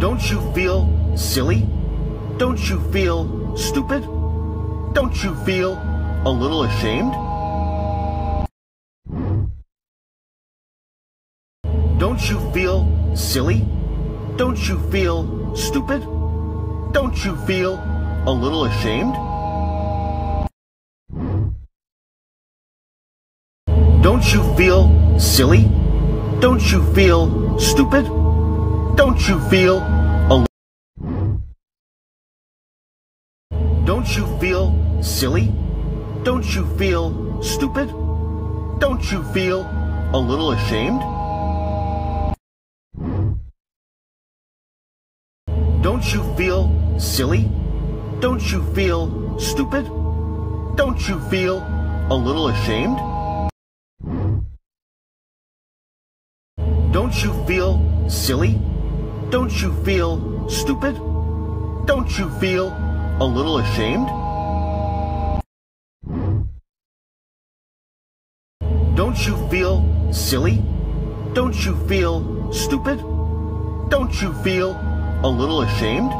Don't you feel silly? Don't you feel stupid? Don't you feel a little ashamed? Don't you feel silly? Don't you feel stupid? Don't you feel a little ashamed? Don't you feel silly? Don't you feel stupid? Don't you feel a Don't you feel silly? Don't you feel stupid? Don't you feel a little ashamed? Don't you feel silly? Don't you feel stupid? Don't you feel a little ashamed? Don't you feel silly? Don't you feel stupid? Don't you feel a little ashamed? Don't you feel silly? Don't you feel stupid? Don't you feel a little ashamed?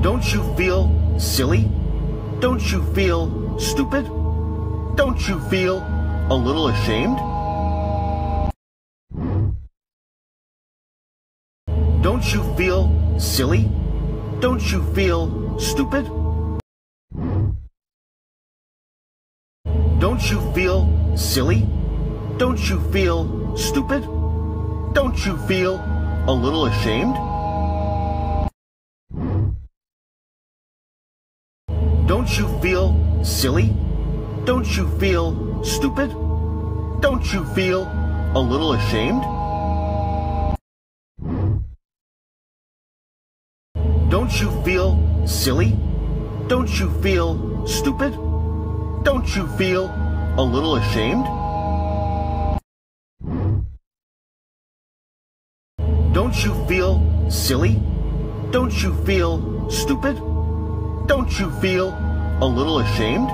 Don't you feel silly? Don't you feel stupid? Don't you feel a little ashamed? Don't you feel silly? Don't you feel stupid? Don't you feel silly? Don't you feel stupid? Don't you feel a little ashamed? Don't you feel silly? Don't you feel stupid? Don't you feel a little ashamed? Silly? Don't you feel stupid? Don't you feel a little ashamed? Don't you feel silly? Don't you feel stupid? Don't you feel a little ashamed?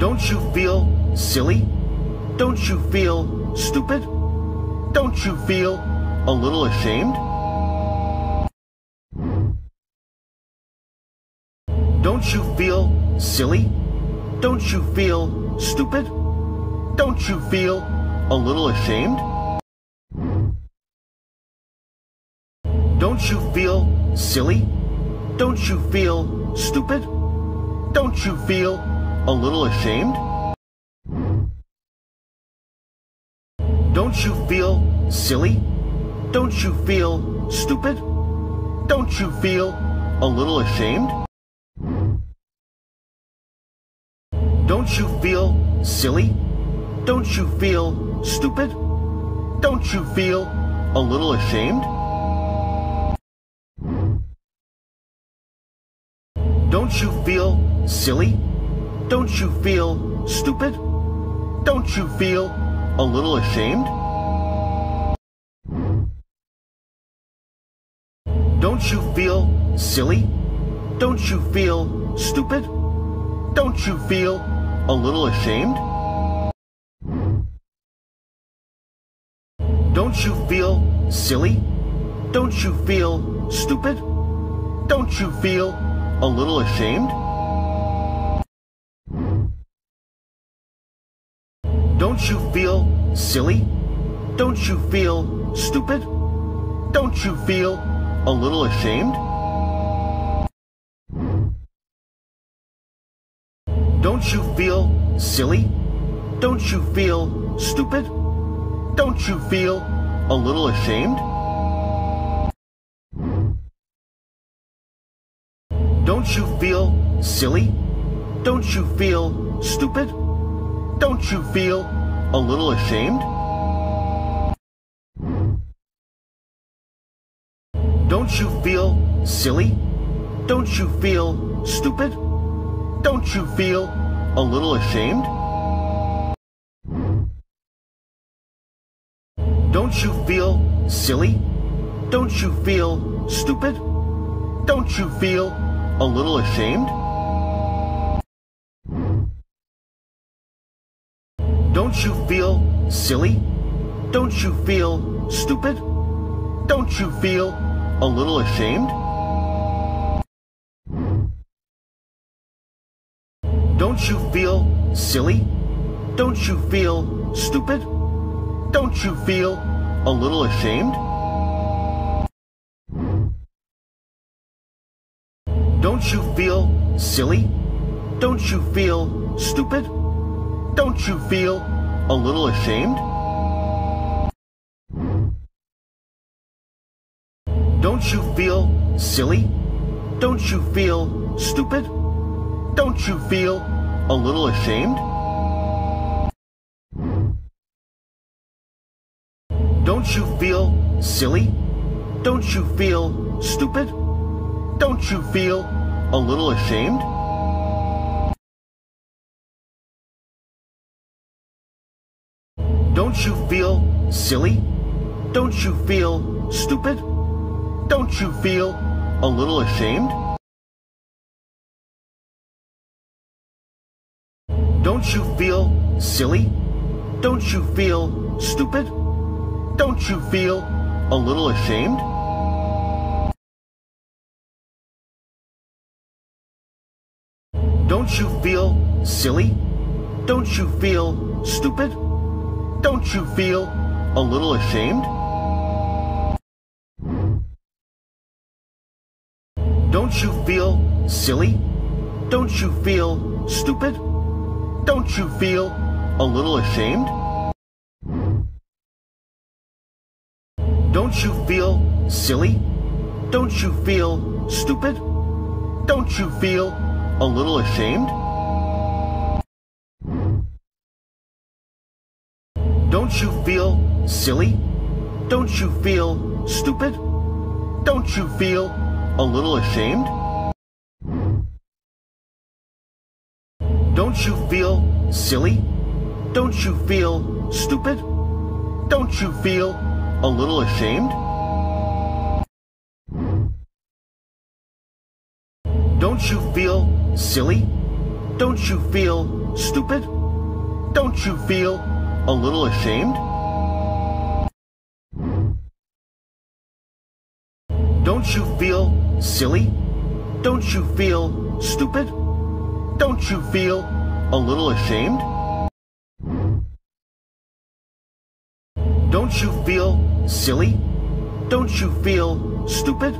Don't you feel silly? Don't you feel stupid? Don't you feel a little ashamed? Don't you feel silly? Don't you feel stupid? Don't you feel a little ashamed? Don't you feel silly? Don't you feel stupid? Don't you feel a little ashamed? Don't you feel silly? Don't you feel stupid? Don't you feel a little ashamed? Don't you feel silly? Don't you feel stupid? Don't you feel a little ashamed? Don't you feel silly? Don't you feel stupid? Don't you feel a little ashamed? Don't you feel silly? Don't you feel stupid? Don't you feel a little ashamed? Don't you feel silly? Don't you feel stupid? Don't you feel a little ashamed? Don't you feel silly? Don't you feel stupid? Don't you feel a little ashamed? Don't you feel silly? Don't you feel stupid? Don't you feel a little ashamed? Don't you feel silly? Don't you feel stupid? Don't you feel a little ashamed? Don't you feel silly? Don't you feel stupid? Don't you feel a little ashamed? Don't you feel silly? Don't you feel stupid? Don't you feel a little ashamed? Don't you feel silly? Don't you feel stupid? Don't you feel a little ashamed? Don't you feel silly? Don't you feel stupid? Don't you feel a little ashamed? Don't you feel silly? Don't you feel stupid? Don't you feel a little ashamed? Don't you feel silly? Don't you feel stupid? Don't you feel a little ashamed? Don't you feel silly? Don't you feel stupid? Don't you feel a little ashamed? Don't you feel silly? Don't you feel stupid? Don't you feel a little ashamed? Don't you feel silly? Don't you feel stupid? Don't you feel a little ashamed? Don't you feel silly? Don't you feel stupid? Don't you feel a little ashamed? Don't you feel silly? Don't you feel stupid? Don't you feel a little ashamed? Don't you feel silly? Don't you feel stupid? Don't you feel a little ashamed? Don't you feel silly? Don't you feel stupid? Don't you feel a little ashamed? Don't you feel silly? Don't you feel stupid? Don't you feel a little ashamed? Don't you feel silly? Don't you feel stupid? Don't you feel a little ashamed? Silly? Don't you feel stupid? Don't you feel a little ashamed? Don't you feel silly? Don't you feel stupid?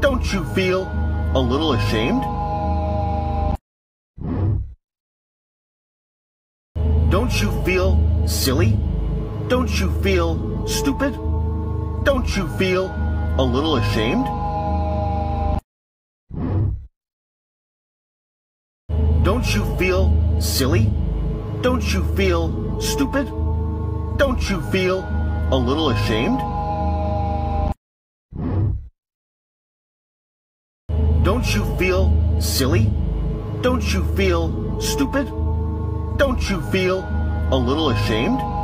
Don't you feel a little ashamed? Don't you feel silly? Don't you feel stupid? Don't you feel a little ashamed? Silly? Don't you feel stupid? Don't you feel a little ashamed? Don't you feel silly? Don't you feel stupid? Don't you feel a little ashamed?